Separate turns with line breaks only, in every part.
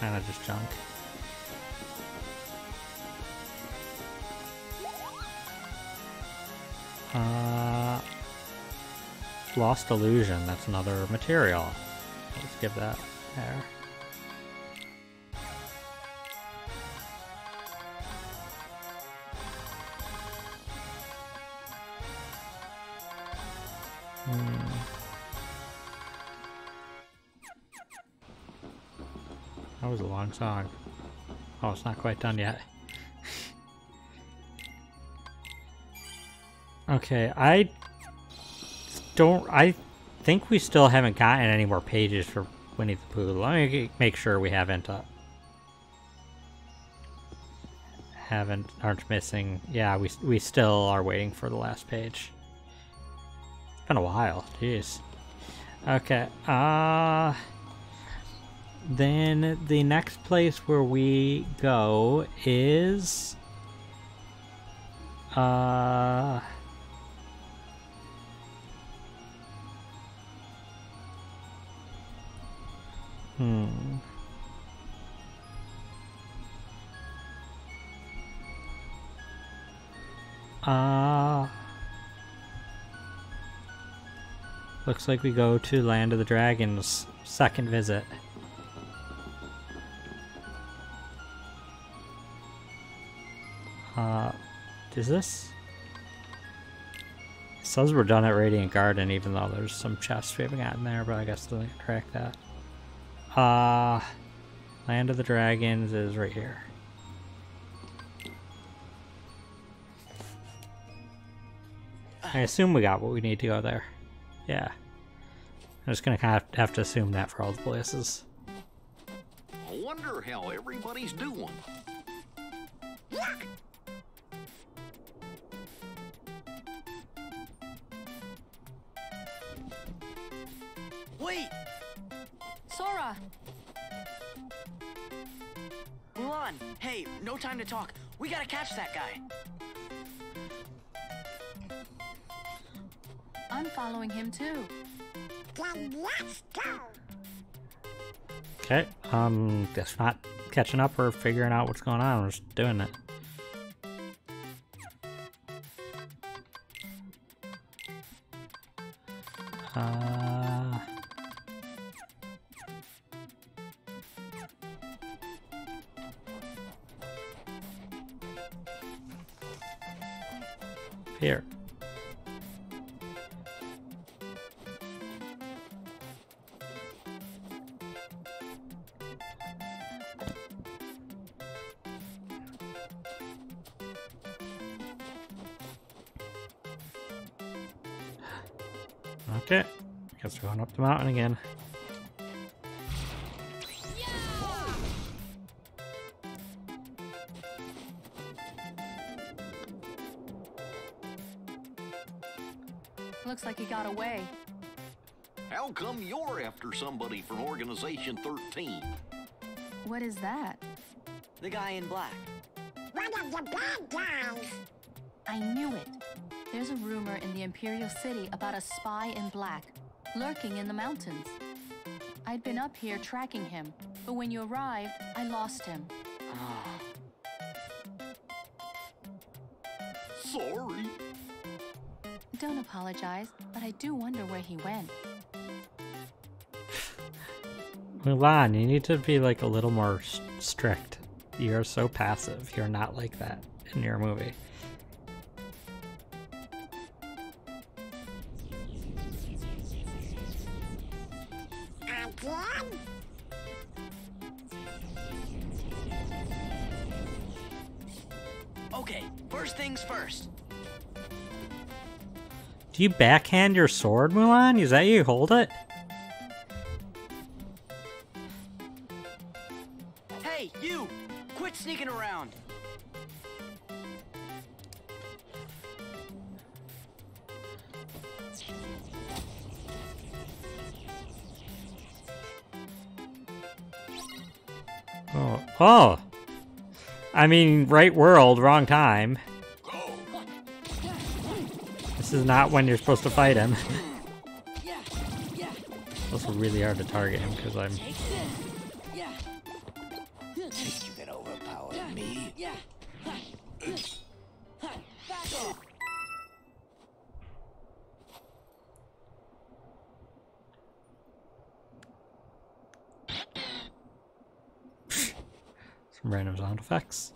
kind of just junk. Uh, Lost Illusion, that's another material. Let's give that there. Was a long song. Oh, it's not quite done yet. okay, I don't. I think we still haven't gotten any more pages for Winnie the Pooh. Let me make sure we haven't. Uh, haven't aren't missing. Yeah, we we still are waiting for the last page. It's been a while. Jeez. Okay. Uh then the next place where we go is uh Hmm. Uh Looks like we go to Land of the Dragons second visit. Uh, is this? It says we're done at Radiant Garden, even though there's some chests we haven't gotten there, but I guess to track that. Uh, Land of the Dragons is right here. I assume we got what we need to go there. Yeah. I'm just gonna kind of have to assume that for all the places.
I wonder how everybody's doing. Look!
Hey, no time to talk. We gotta catch that guy.
I'm following him too.
Then let's go.
Okay, um, guess not catching up or figuring out what's going on. We're just doing it. Uh... Okay. Guess we're going up the mountain again.
Looks like he got away.
How come you're after somebody from Organization 13?
What is that?
The guy in black.
One of the bad guys.
I knew it. There's a rumor in the Imperial City about a spy in black, lurking in the mountains. I'd been up here tracking him, but when you arrived, I lost him.
Ah,
Sorry.
Don't apologize, but I do wonder where he went.
Mulan, you need to be like a little more strict. You're so passive. You're not like that in your movie. Do you backhand your sword, Mulan? Is that you hold it?
Hey, you! Quit sneaking around.
Oh. Oh! I mean, right world, wrong time. This is not when you're supposed to fight him. It's also really hard to target him because I'm.
Yeah.
Think you can overpower me?
Some random sound effects.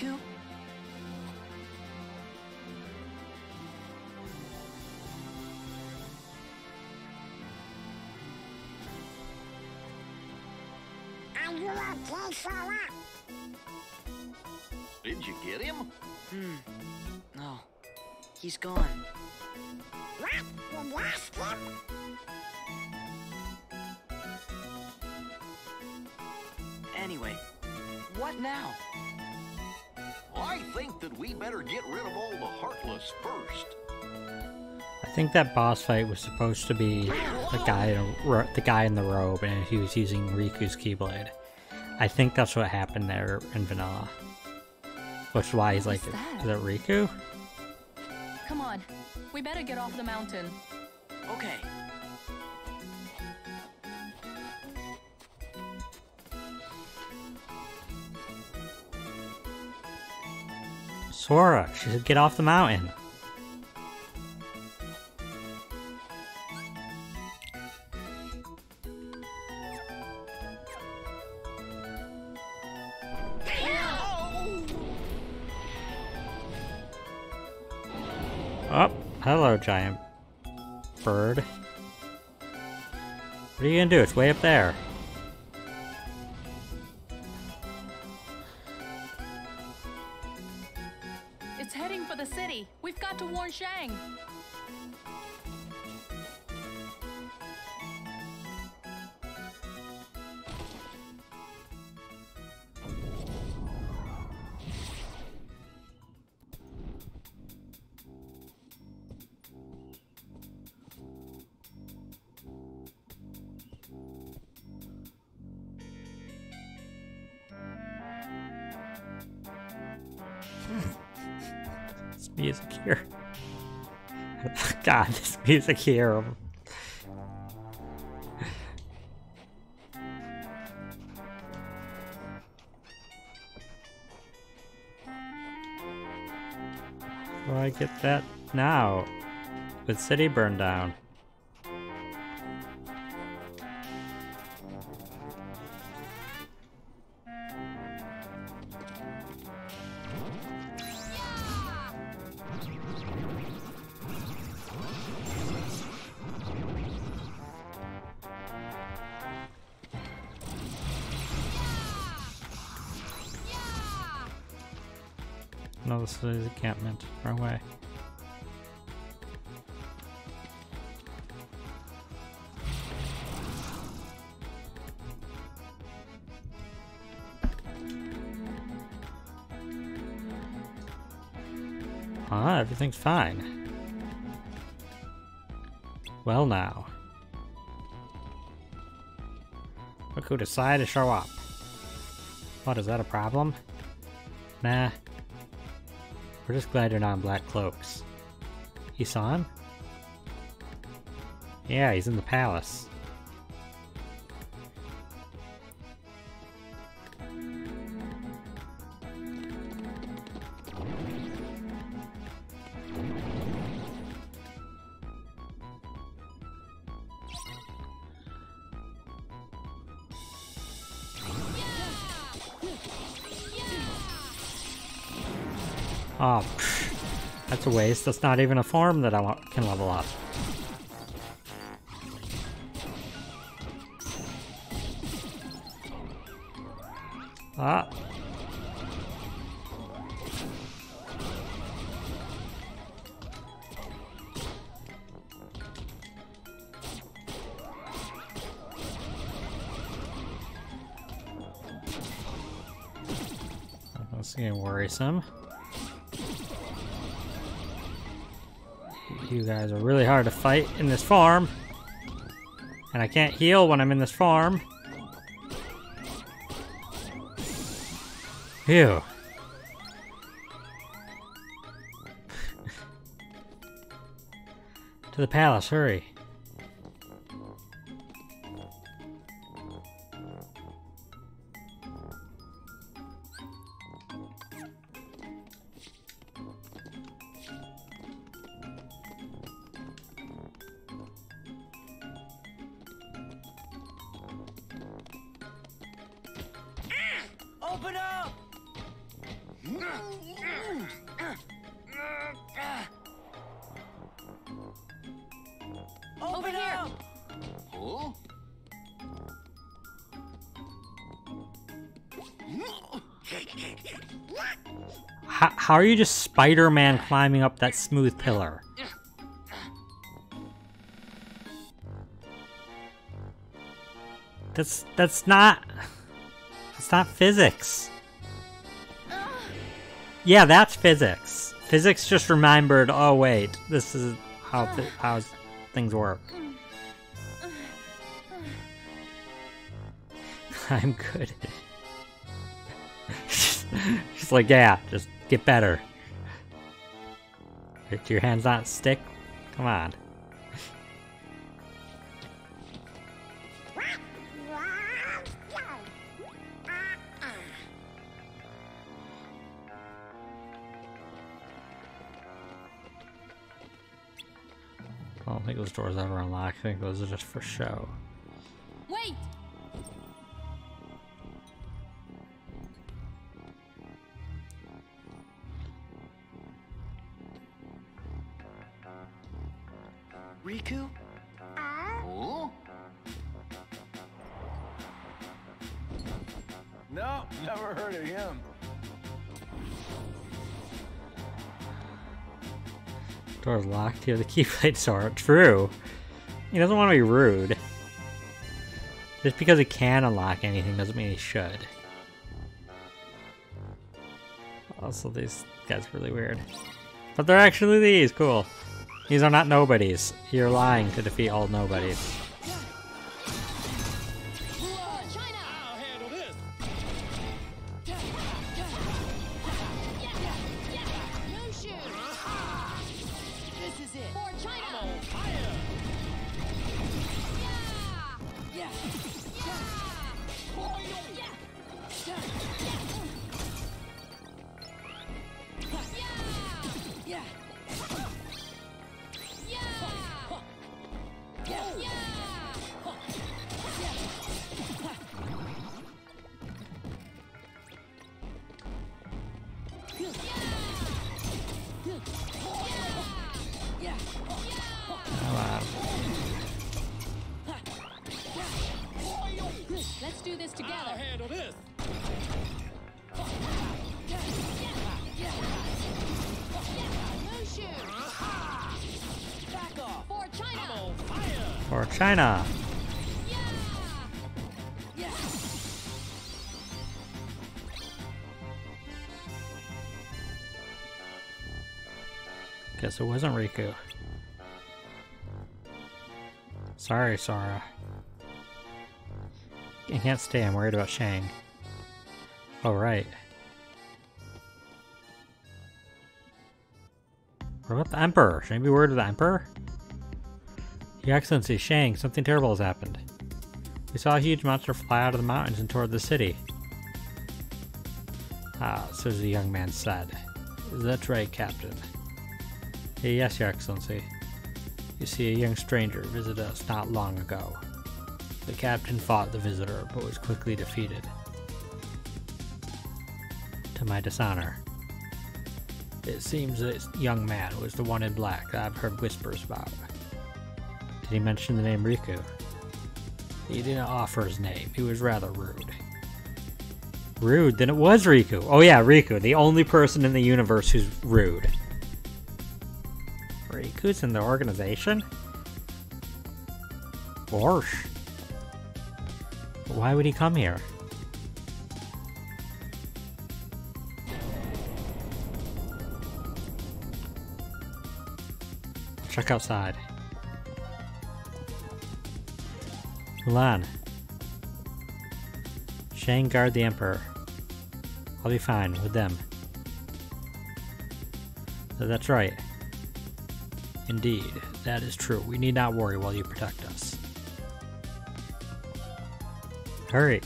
Riku?
Are you okay, Sora?
Did you get him?
Hmm. No. He's gone.
What? You lost him?
Anyway, what now?
I think that we better get rid of all the Heartless first.
I think that boss fight was supposed to be the guy in a the guy in the robe, and he was using Riku's Keyblade. I think that's what happened there in Vanilla. Which is why he's like,
is that?
is it Riku?
Come on. We better get off the mountain.
Okay.
Sora, she should get off the mountain. Oh, hello, giant bird. What are you gonna do? It's way up there. Music here. God, this music here. Do I get that now? With city burned down. Encampment. Wrong way. Ah, everything's fine. Well now. Look who decided to show up. What, is that a problem? Nah. We're just glad you're not in black cloaks. You saw him? Yeah, he's in the palace. A waste. That's not even a form that I can level up. Ah. That's getting worrisome. fight in this form. And I can't heal when I'm in this form. Phew. to the palace, hurry.
Open up! Open
here.
up!
Huh?
How, how are you just Spider-Man climbing up that smooth pillar? That's that's not that's not physics. Yeah, that's physics. Physics just remembered. Oh wait, this is how th how things work. I'm good. She's like, yeah, just get better. If your hands not stick, come on. Those doors ever unlock. I think those are just for show.
Wait!
Riku?
Huh?
No, never heard of him.
Door's locked. here. The the keyblade sword. True. He doesn't want to be rude. Just because he can unlock anything doesn't mean he should. Also, these guys are really weird. But they're actually these. Cool. These are not nobodies. You're lying to defeat all nobodies.
China.
Guess it wasn't Riku. Sorry, Sora. I can't stay. I'm worried about Shang. All right. right. What about the Emperor? Should I be worried about the Emperor? Your Excellency, Shang, something terrible has happened. We saw a huge monster fly out of the mountains and toward the city. Ah, so the young man said. That's right, Captain. Yes, Your Excellency. You see, a young stranger visited us not long ago. The captain fought the visitor, but was quickly defeated. To my dishonor. It seems this young man was the one in black that I've heard whispers about. Did he mention the name Riku? He didn't offer his name. He was rather rude. Rude? Then it was Riku. Oh yeah, Riku, the only person in the universe who's rude. Riku's in the organization? Gorsh. Why would he come here? Check outside. Mulan. Shang guard the Emperor. I'll be fine with them. That's right. Indeed, that is true. We need not worry while you protect us. Hurry.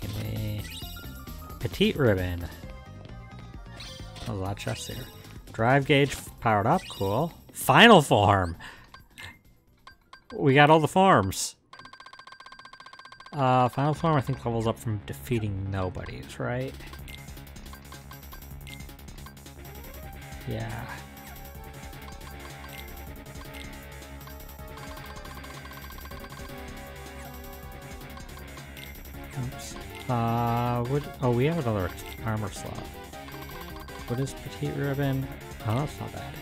Give me petite ribbon. A lot of chests here. Drive gauge powered up, cool. Final form. We got all the forms. Uh, final form I think levels up from defeating nobodies, right? Yeah. Oops. Uh, what? Oh, we have another armor slot. What is petite ribbon? Oh, that's not bad.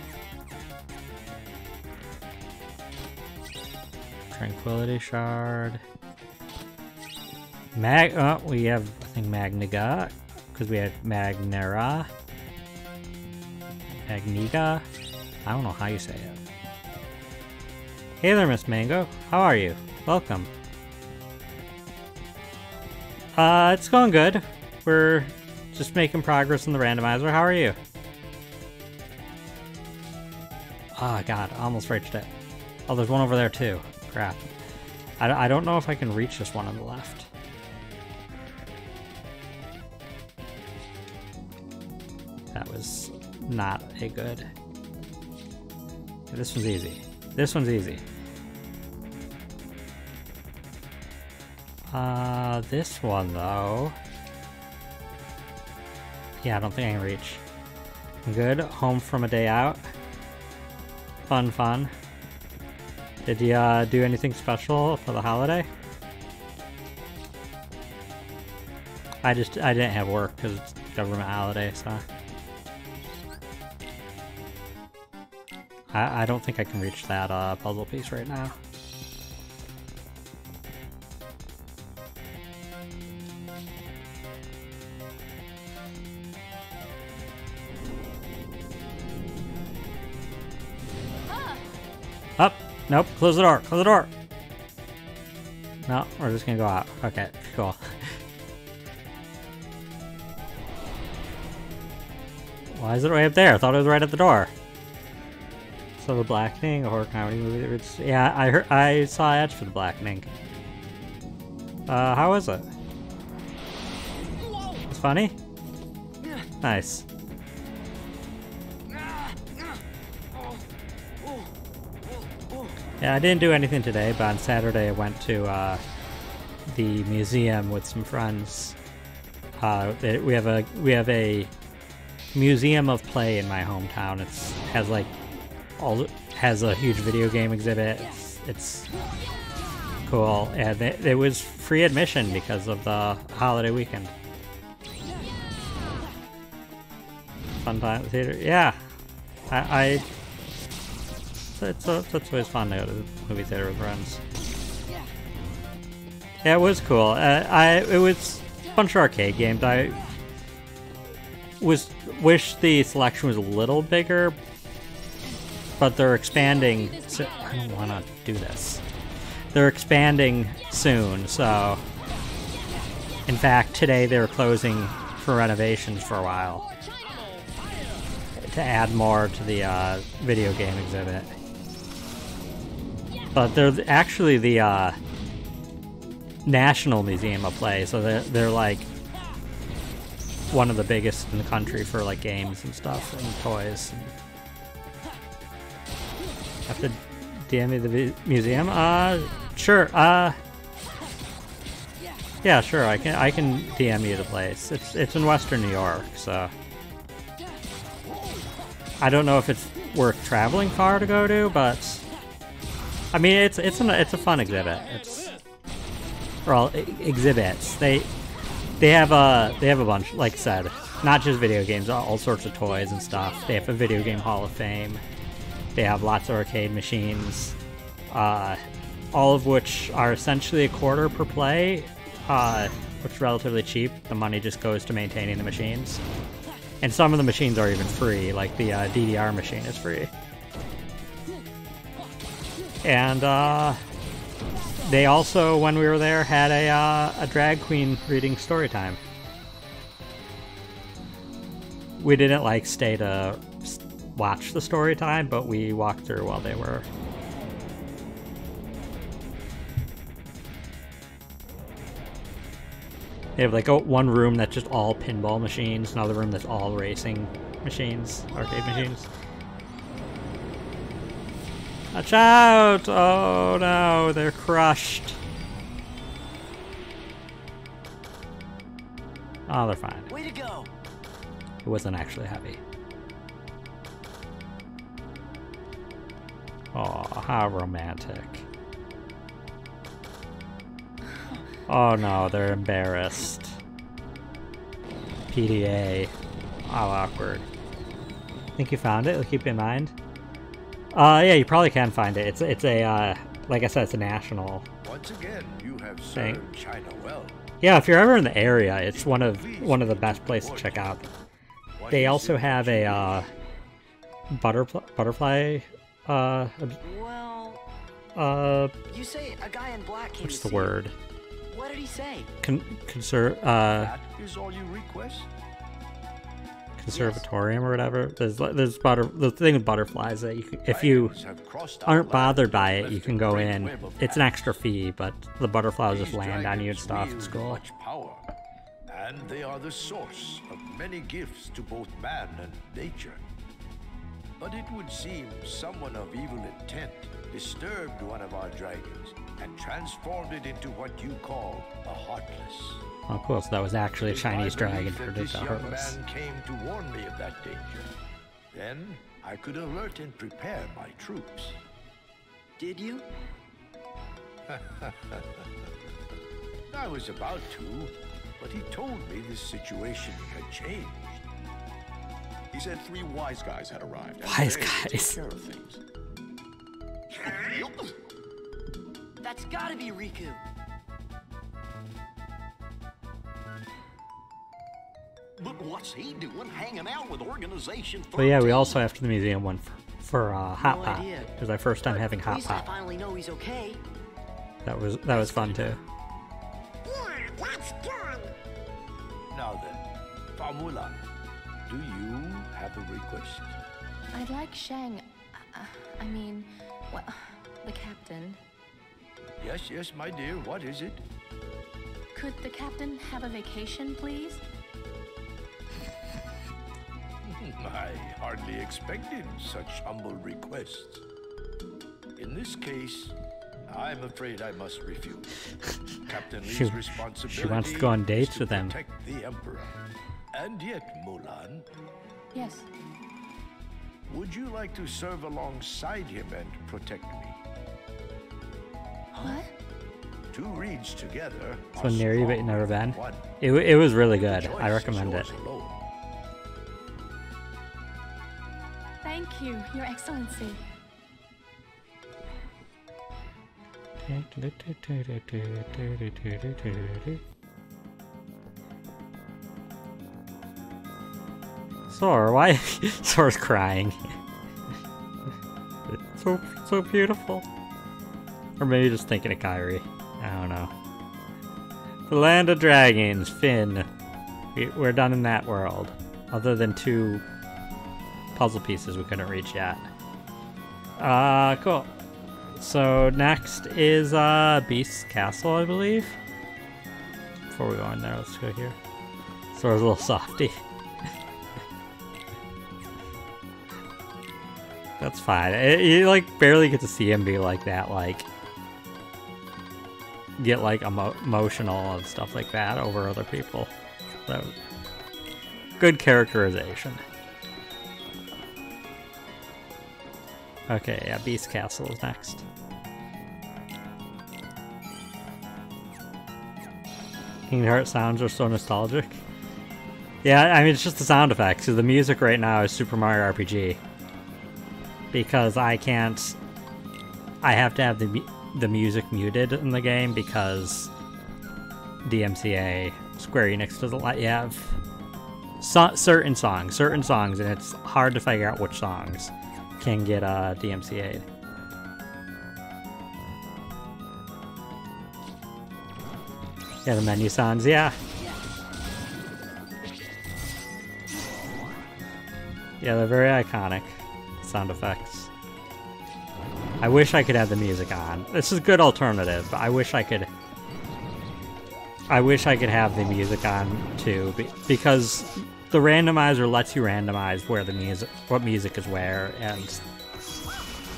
Tranquility shard. Mag. Oh, we have I think Magnega because we had Magnera. Magnega. I don't know how you say it. Hey there, Miss Mango. How are you? Welcome. Uh, it's going good. We're just making progress in the randomizer. How are you? Ah, God, I almost reached it. Oh, there's one over there too. Crap. I, don't- I don't know if I can reach this one on the left. That was not a good... This one's easy. This one's easy. Uh, this one though. Yeah, I don't think I can reach. Good. Home from a day out. Fun, fun. Did you uh, do anything special for the holiday? I just I didn't have work because it's government holiday, so I I don't think I can reach that uh, puzzle piece right now. Nope. Close the door. Close the door. No, we're just gonna go out. Okay, cool. Why is it way up there? I thought it was right at the door. So the Blackening, a horror comedy movie. It's, yeah, I heard. I saw ads for the Blackening. Uh, how is it? It's funny. Nice. Yeah, I didn't do anything today, but on Saturday I went to uh, the museum with some friends. Uh, we have a we have a museum of play in my hometown. It's has like all has a huge video game exhibit. It's, it's cool, and it, it was free admission because of the holiday weekend. Fun time at theater, yeah. I, I it's, it's, it's always fun to go to the movie theater with friends. Yeah, it was cool. Uh, I it was a bunch of arcade games. I was wish the selection was a little bigger, but they're expanding. So, I don't want to do this. They're expanding soon, so in fact, today they were closing for renovations for a while to add more to the uh, video game exhibit. But they're actually the uh, National Museum of Play, so they're, they're like one of the biggest in the country for like games and stuff and toys. Have to DM me the museum? Uh, sure. Uh, yeah, sure. I can I can DM you the place. It's it's in Western New York, so I don't know if it's worth traveling far to go to, but I mean it's it's an it's a fun exhibit. It's well exhibits. They they have a they have a bunch. Like I said, not just video games, all, all sorts of toys and stuff. They have a video game Hall of Fame. They have lots of arcade machines, uh, all of which are essentially a quarter per play, uh, which is relatively cheap. The money just goes to maintaining the machines. And some of the machines are even free, like the uh, DDR machine is free. And uh, they also, when we were there, had a, uh, a drag queen reading story time. we didn't like stay to watch the story time, but we walked through while they were. They have like a, one room that's just all pinball machines, another room that's all racing machines, arcade machines. Watch out! Oh no, they're crushed. Oh, they're fine.
Way to go.
It wasn't actually heavy. Oh, how romantic. Oh no, they're embarrassed. PDA. How awkward. Think you found it? Keep in mind. Uh, yeah, you probably can find it. It's it's a uh, like I said, it's a national.
Once again, you have
Thank-
served China well.
Yeah, if you're ever in the area, it's one of one of the best places to check out. They also have a uh, butterfly butterfly. Uh,
Well,
uh,
you say a guy in black came
what's the word?
What did he say?
Con- conser- uh,
That is all you request?
Conservatorium or whatever. There's there's butter the thing with butterflies that you if you aren't bothered by it, you can go in. It's an extra fee, but the butterflies just land on you and stuff. It's cool.
Power, and they are the source of many gifts to both man and nature. But it would seem someone of evil intent disturbed one of our dragons and transformed it into what you call a heartless.
Oh, cool. So that was actually a
It is my
Chinese dragon
belief
for
that
the
this young
heartless.
man came to warn me of that danger. Then I could alert and prepare my troops.
Did you?
I was about to, but he told me this situation had changed.
He said three wise guys had arrived. and
Wise
they take
guys.
care of things.
That's gotta be Riku.
What's he doing hanging out with Organization 13?
But yeah, we also have to the museum one for, for uh, Hot
No
Pot.
idea.
It was our first time having Hot
least I
Pot.
finally know he's okay.
That was that was fun too.
Yeah, that's good.
Now then, Famula, do you have a request?
I'd like Shang. Uh, I mean, well, the captain.
Yes, yes, my dear, what is it?
Could the captain have a vacation, please?
I hardly expected such humble requests. In this case, I'm afraid I must refuse. Captain Li's
She-
responsibility
she wants to go on dates with them.
protect the Emperor. And yet, Mulan,
Yes.
would you like to serve alongside him and protect me?
What?
Two reads together.
So
are
near you, but you
stronger
never been.
One.
It, it was really good. I recommend it.
alone.
You, Your Excellency. Sora, why? Sora's crying. So so beautiful. Or maybe just thinking of Kairi. I don't know. The Land of Dragons, Finn. We, we're done in that world. Other than two puzzle pieces we couldn't reach yet. Uh, cool. So next is uh Beast's Castle, I believe. Before we go in there, let's go here. So Sora's a little softy. That's fine. It- you like barely get to see him be like that, like get like emo- emotional and stuff like that over other people. So good characterization. Okay, yeah, Beast Castle is next. Kingdom Hearts sounds are so nostalgic. Yeah, I mean it's just the sound effects. The music right now is Super Mario RPG. Because I can't I have to have the the music muted in the game because DMCA Square Enix doesn't let you have so- certain songs, certain songs, and it's hard to figure out which songs can get uh, DMCA'd. Yeah, the menu sounds, yeah.
Yeah, they're very iconic sound effects. I wish I could have the music on. This is a good alternative, but I wish I could. I wish I could have the music on too, be- because the randomizer lets you randomize where the music, what music is where, and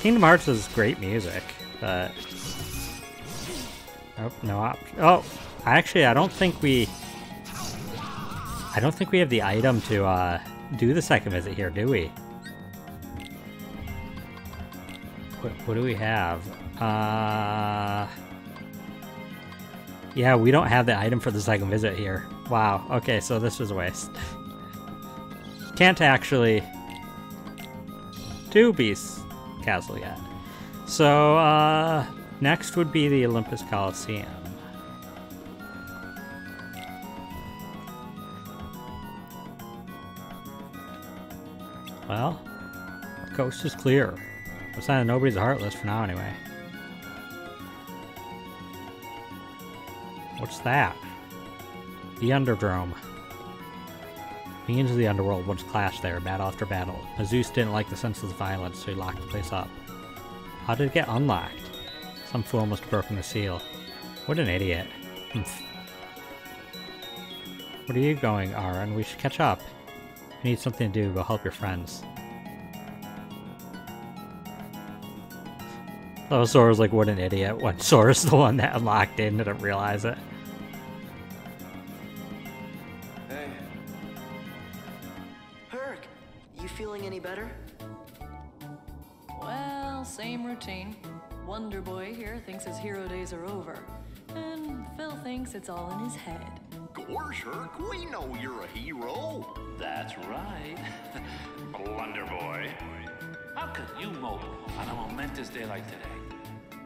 Kingdom Hearts is great music, but oh no op- oh actually I don't think we I don't think we have the item to uh, do the second visit here, do we? What, what do we have? Uh, yeah, we don't have the item for the second visit here. Wow. Okay, so this was a waste. Can't actually do Beast Castle yet. So, uh, next would be the Olympus Coliseum. Well, the coast is clear. That nobody's heartless for now, anyway. What's that? The Underdrome. Beings of the underworld once clashed there, battle after battle. But Zeus didn't like the senseless violence, so he locked the place up. How did it get unlocked? Some fool must have broken the seal. What an idiot. Humph. Where are you going, Auron? We should catch up. You need something to do, go help your friends. Oh, Sora's like, what an idiot. When Sora's the one that unlocked it and didn't realize it.
You
mope on a momentous day like today?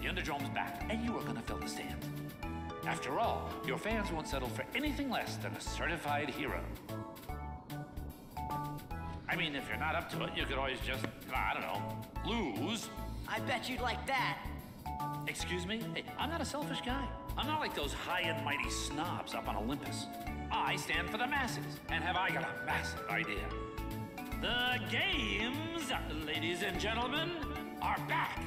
The Underdrome's back, and you are gonna fill the stands. After all, your fans won't settle for anything less than a certified hero. I mean, if you're not up to it, you could always just, I don't know, lose.
I bet you'd like that.
Excuse me? Hey, I'm not a selfish guy. I'm not like those high and mighty snobs up on Olympus. I stand for the masses, and have I got a massive idea. The games, ladies and gentlemen, are back.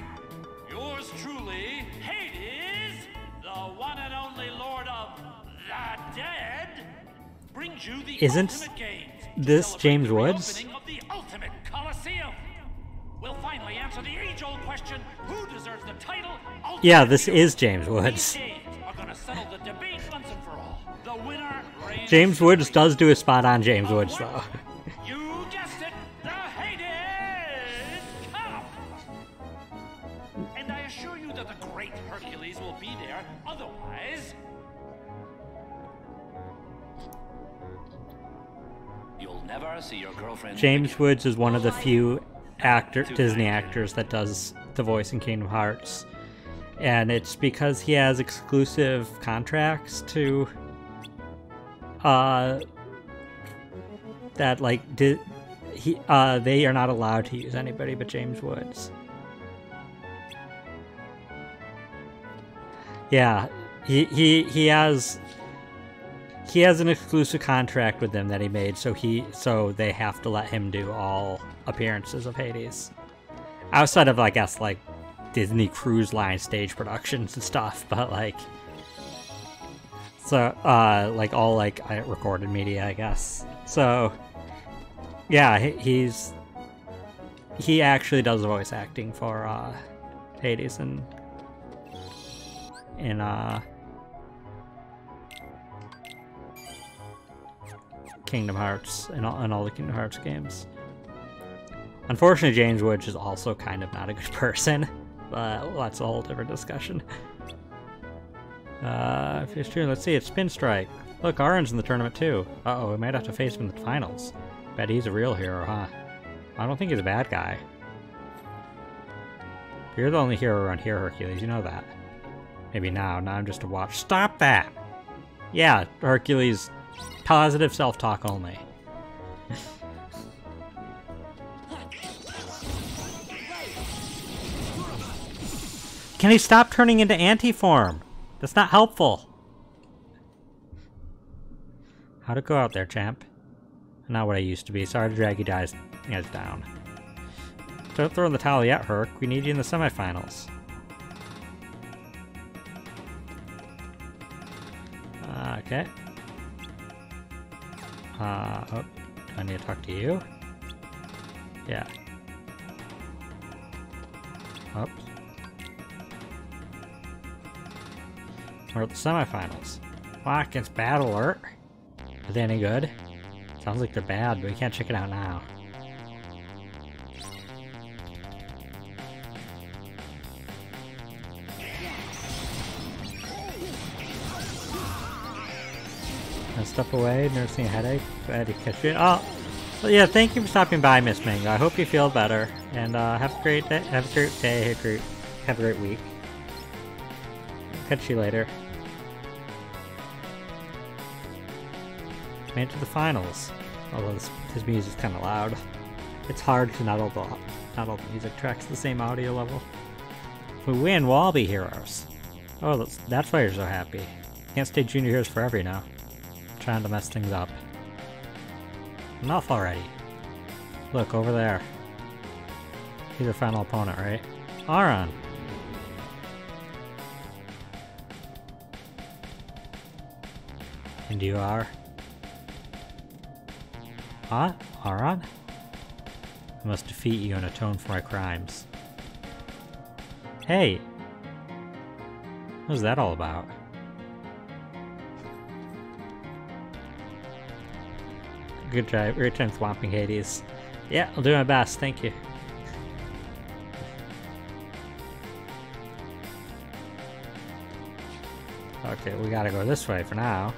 Yours truly, Hades, the one and only Lord of the Dead, brings you the
Isn't
ultimate games. to
this James Woods?
Of the ultimate Coliseum. We'll finally answer the age-old question: Who deserves the title? Ultimate
Yeah, this is James Woods.
These games are gonna settle the debate once and for all. The winner
James Woods does do a spot on James Woods, though. James. Woods is one of the few actor Disney actors that does the voice in Kingdom Hearts. And it's because he has exclusive contracts to uh that like di- he uh they are not allowed to use anybody but James Woods. Yeah, he he he has he has an exclusive contract with them that he made, so he so they have to let him do all appearances of Hades. Outside of I guess like Disney Cruise Line stage productions and stuff, but like so uh like all like recorded media, I guess. So yeah, he's he actually does voice acting for uh Hades and in uh Kingdom Hearts and all, and all the Kingdom Hearts games. Unfortunately, James Woods is also kind of not a good person, but well, that's a whole different discussion. Uh, let's see, it's Spin Strike. Look, Auron's in the tournament too. Uh oh, we might have to face him in the finals. Bet he's a real hero, huh? I don't think he's a bad guy. You're the only hero around here, Hercules, you know that. Maybe now, now I'm just a watch. Stop that! Yeah, Hercules, positive self-talk only. Can he stop turning into anti-form? That's not helpful. How to go out there, champ? not what I used to be. Sorry to drag you guys, guys down. Don't throw in the towel yet, Herc. We need you in the semifinals. Uh, okay. Uh, oh, I need to talk to you? Yeah. Oops. We're at the semifinals. Against Battle Alert. Are they any good? Sounds like they're bad, but we can't check it out now. Now step away, nursing a headache. Glad to catch you. Oh, yeah. Thank you for stopping by, Miss Mango. I hope you feel better, and uh, have a great day. Have a great day. Have a great, have a great week. Catch you later. Made it to the finals. Although this, his music's kind of loud. It's hard because not all the not all the music tracks the same audio level. If we win, we'll all be heroes. Oh, that's, that's why you're so happy. Can't stay junior heroes forever, you know. Trying to mess things up. Enough already. Look, over there. He's our final opponent, right? Auron! And you are? Huh? Auron? I must defeat you and atone for my crimes. Hey! What was that all about? Good job. Great time swamping Hades. Yeah, I'll do my best. Thank you. Okay, we gotta go this way for now.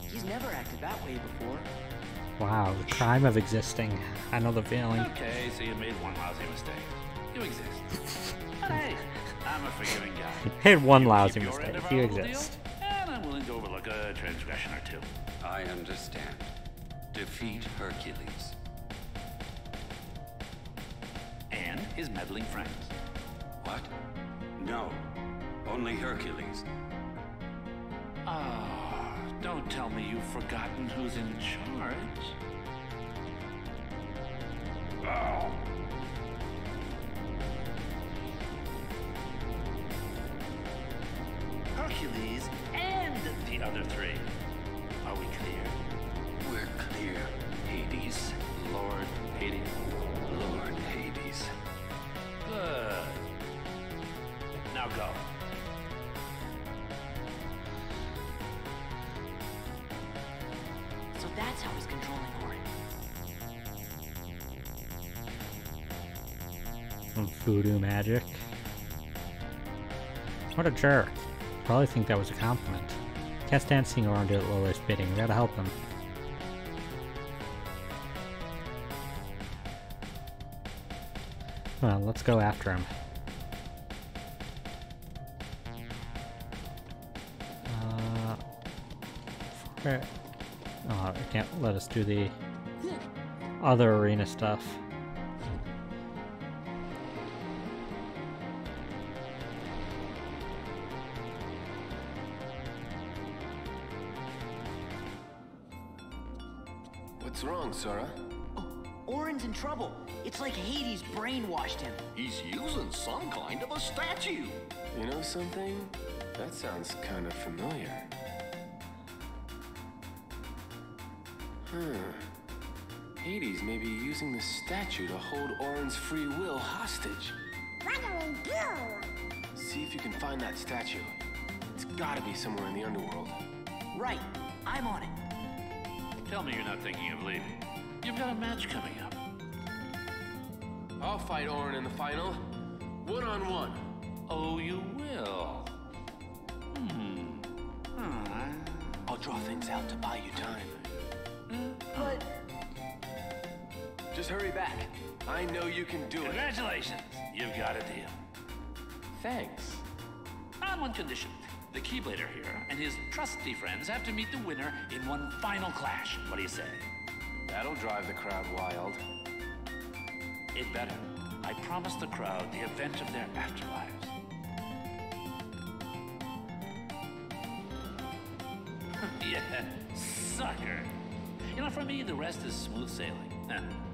He's never acted that way before.
Wow, the crime of existing. I know the feeling.
Okay, so you made one lousy mistake. You exist. But hey, I'm a forgiving guy.
Made one
You
lousy
keep your end
mistake. You exist.
deal, And I'm willing to overlook a transgression or two.
I understand. Defeat Hercules.
And his meddling friends.
What? No. Only Hercules.
Ah, don't tell me you've forgotten who's in charge. Oh.
What a jerk. Probably think that was a compliment. Stand seeing Auron do Lola's bidding. We gotta help him. On, let's go after him. Uh, oh, it can't let us do the other arena stuff.
Brainwashed him.
He's using some kind of a statue.
You know something? That sounds kind of familiar. Hmm. Hades may be using the statue to hold Auron's free will hostage.
What do we do?
See if you can find that statue. It's gotta be somewhere in the underworld.
Right. I'm on it.
Tell me you're not thinking of leaving. You've got a match coming up.
I'll fight Auron in the final. One on one.
Oh, you will? Hmm. Ah.
I'll draw things out to buy you time.
But
Just hurry back. I know you can do it.
Congratulations. You've got a deal.
Thanks.
On one condition. The Keyblader here and his trusty friends have to meet the winner in one final clash. What do you say?
That'll drive the crowd wild.
It better. I promised the crowd the event of their afterlives. yeah, sucker. You know, for me, the rest is smooth sailing.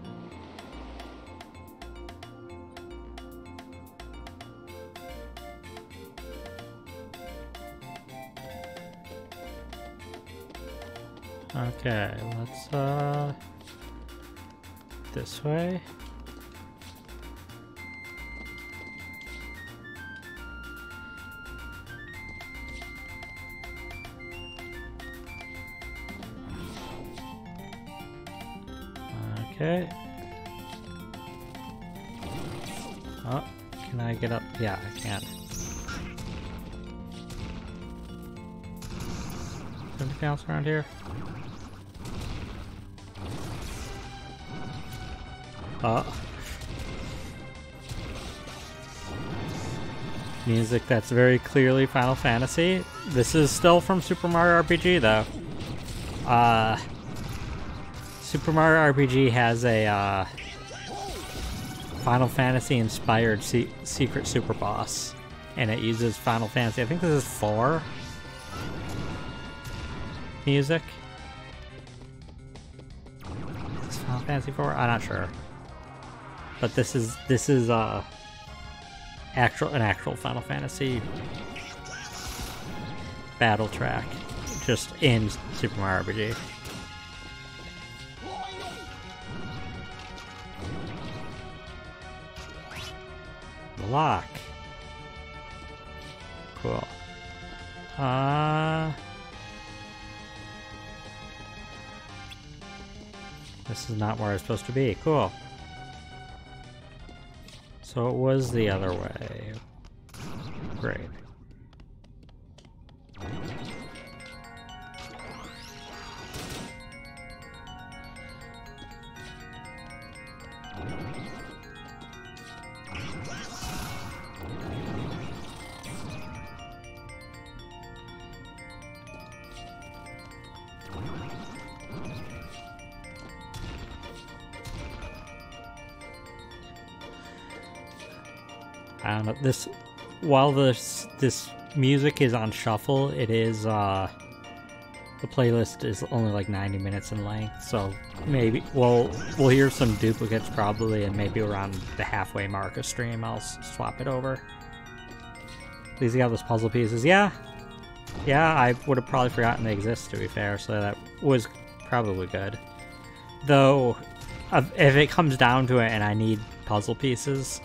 Okay, let's uh this way. Okay. Oh, can I get up? Yeah, I can. Anything else around here? Uh. Music that's very clearly Final Fantasy. This is still from Super Mario RPG though. Uh, Super Mario RPG has a uh, Final Fantasy inspired se secret super boss. And it uses Final Fantasy, I think this is 4 music. Is Final Fantasy 4? I'm not sure. But this is this is uh actual an actual Final Fantasy battle track just in Super Mario RPG. Lock. Cool. Uh This is not where I was supposed to be. Cool. So it was the other way. Great. While this this music is on shuffle, it is uh, the playlist is only like 90 minutes in length. So maybe we'll we'll hear some duplicates probably, and maybe around the halfway mark of stream, I'll swap it over. These got those puzzle pieces. Yeah, yeah. I would have probably forgotten they exist. To be fair, so that was probably good. Though, if if it comes down to it, and I need puzzle pieces.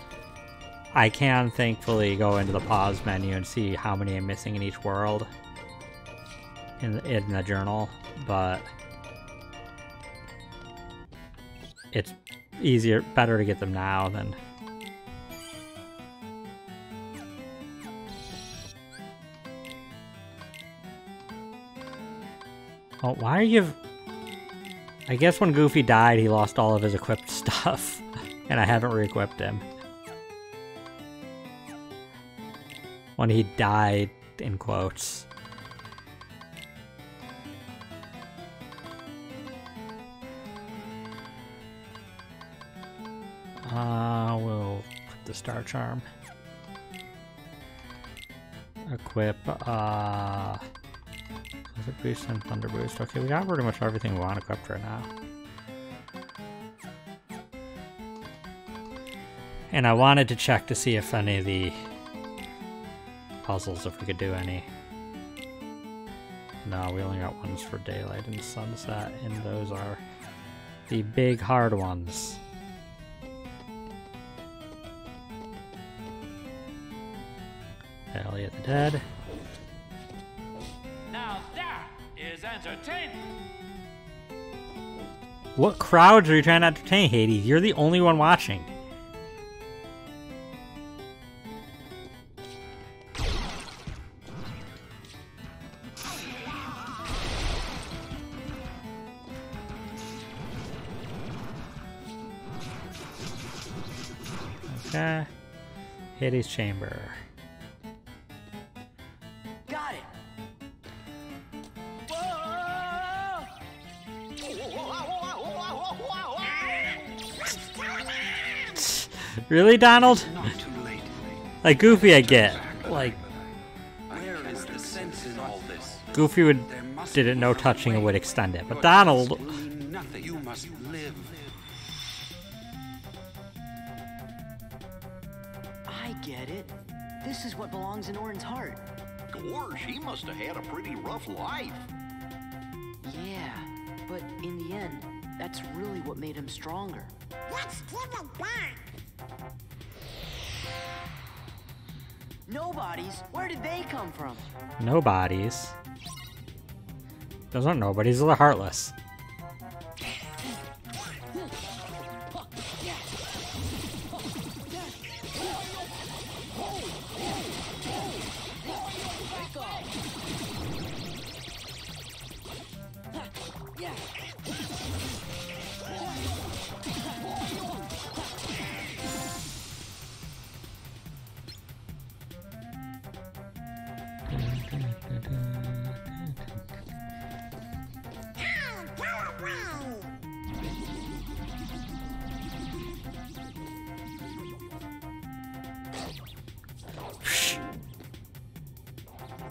I can thankfully go into the pause menu and see how many I'm missing in each world in in the journal, but it's easier, better to get them now than. Oh, why are you? I guess when Goofy died, he lost all of his equipped stuff, and I haven't re-equipped him. When he died in quotes. Uh, we'll put the star charm. Equip, uh, Blizzard Boost and Thunder Boost. Okay, we got pretty much everything we want equipped right now. And I wanted to check to see if any of the puzzles if we could do any. No, we only got ones for daylight and sunset, and those are the big hard ones. Valley of the Dead.
Now that is entertainment.
What crowds are you trying to entertain, Hades? You're the only one watching. Eh, uh, Hades Chamber. Got
it. really, Donald?
like Goofy, I get. Like Goofy would didn't know touching and would extend it, but Donald
nobodies.
Those aren't nobodies, those are heartless.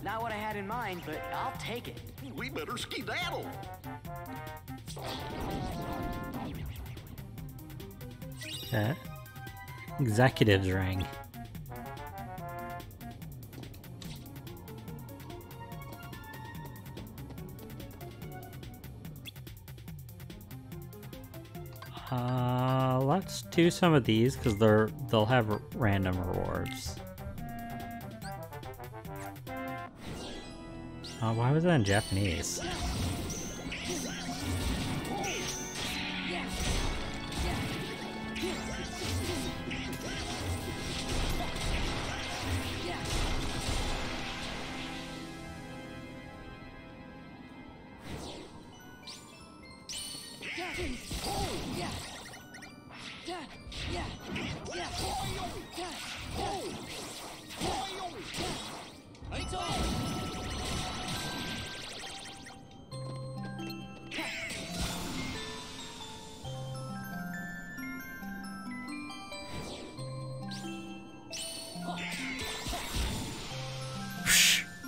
Not what I had in mind, but I'll take it.
We better skedaddle.
Okay. Executive's ring. Do some of these because they're they'll have random rewards. Uh, why was that in Japanese?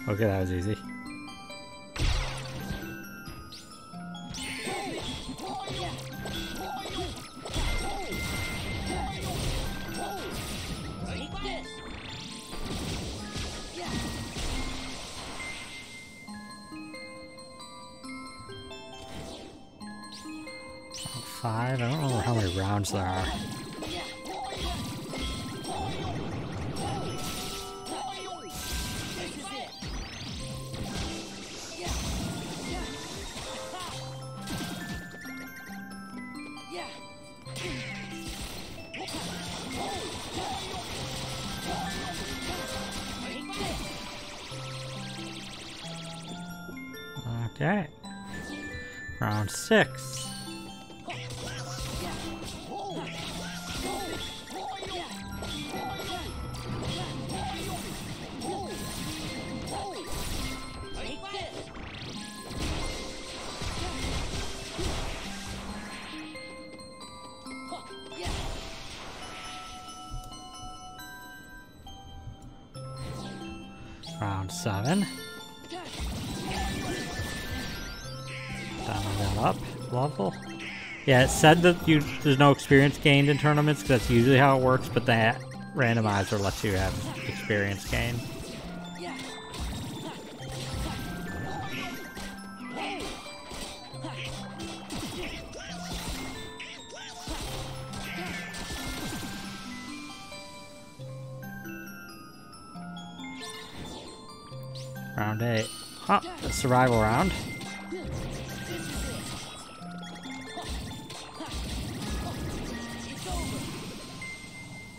Okay, that was easy. Five? I don't remember how many rounds there are. Yeah, it said that you there's no experience gained in tournaments 'cause that's usually how it works, but that randomizer lets you have experience gain. Round eight. Oh, the survival round.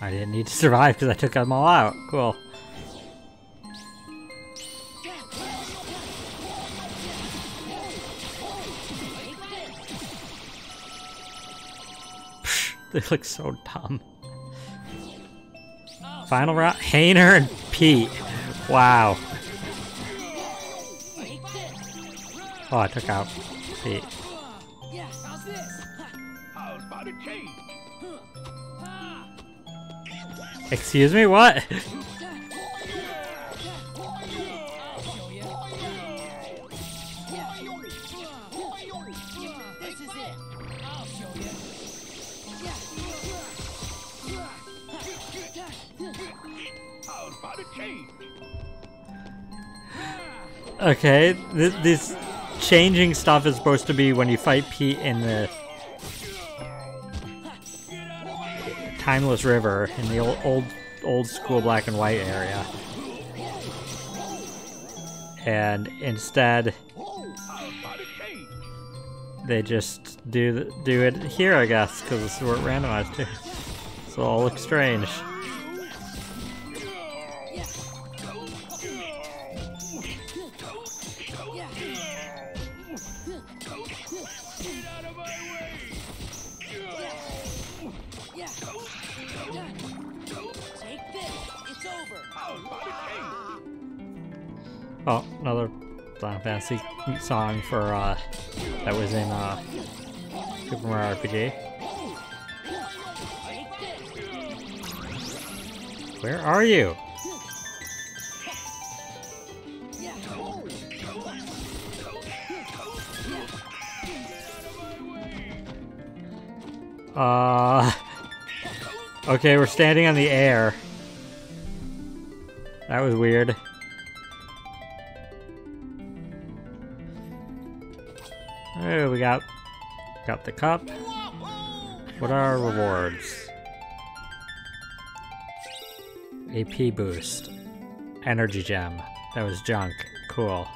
I didn't need to survive because I took them all out. Cool. they look so dumb. Final round. Hayner and Pete. Wow. Oh, I took out Pete. Excuse me, what? Okay, this, this changing stuff is supposed to be when you fight Pete in the Timeless River in the old old, old school black and white area. And instead they just do do it here, I guess, because it's where it randomized to. So it'll look strange. Oh, another Final Fantasy song for uh that was in uh Super Mario RPG. Where are you? Uh Okay, we're standing on the air. That was weird. Oh, we got got the cup. What are our rewards? AP boost. Energy gem. That was junk. Cool.